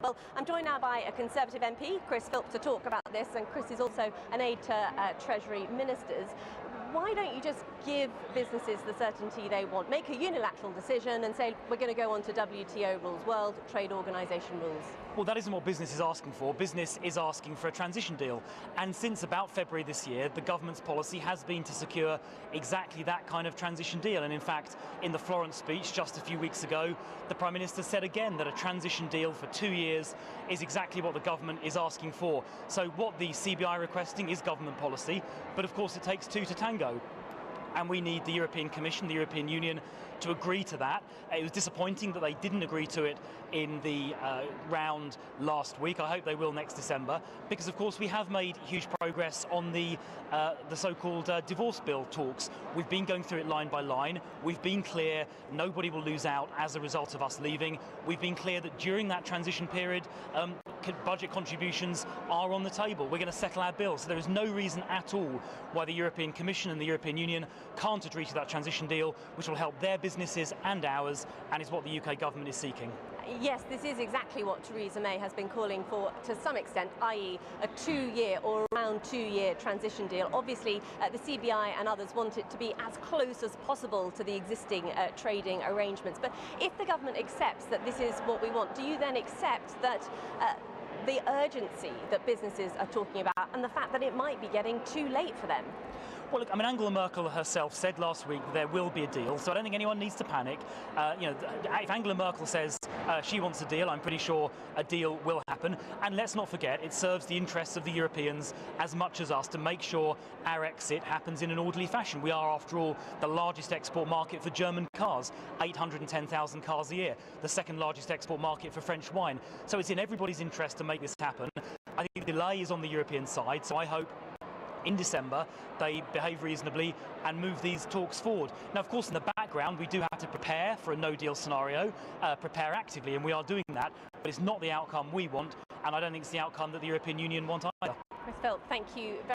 Well, I'm joined now by a Conservative MP, Chris Philp, to talk about this, and Chris is also an aide to uh, Treasury ministers. Why don't you just give businesses the certainty they want? Make a unilateral decision and say, we're going to go on to WTO rules, World Trade Organization rules. Well, that isn't what business is asking for. Business is asking for a transition deal. And since about February this year, the government's policy has been to secure exactly that kind of transition deal. And in fact, in the Florence speech just a few weeks ago, the Prime Minister said again that a transition deal for two years is exactly what the government is asking for. So what the CBI requesting is government policy, but of course it takes two to tango and we need the European Commission, the European Union to agree to that. It was disappointing that they didn't agree to it in the uh, round last week. I hope they will next December because of course we have made huge progress on the, uh, the so-called uh, divorce bill talks. We've been going through it line by line. We've been clear nobody will lose out as a result of us leaving. We've been clear that during that transition period um, budget contributions are on the table. We're going to settle our bills. So there is no reason at all why the European Commission and the European Union can't agree to that transition deal, which will help their businesses and ours, and is what the UK government is seeking. Yes, this is exactly what Theresa May has been calling for to some extent, i.e. a two-year or around two-year transition deal. Obviously, uh, the CBI and others want it to be as close as possible to the existing uh, trading arrangements. But if the government accepts that this is what we want, do you then accept that uh, the urgency that businesses are talking about and the fact that it might be getting too late for them? Well, look, I mean, Angela Merkel herself said last week there will be a deal, so I don't think anyone needs to panic. Uh, you know, if Angela Merkel says uh, she wants a deal, I'm pretty sure a deal will happen. And let's not forget, it serves the interests of the Europeans as much as us to make sure our exit happens in an orderly fashion. We are, after all, the largest export market for German cars, 810,000 cars a year, the second largest export market for French wine. So it's in everybody's interest to make this happen. I think the delay is on the European side, so I hope in December they behave reasonably and move these talks forward. Now, of course, in the background, we do have to prepare for a no-deal scenario, uh, prepare actively, and we are doing that, but it's not the outcome we want, and I don't think it's the outcome that the European Union want either. Chris Philp, thank you very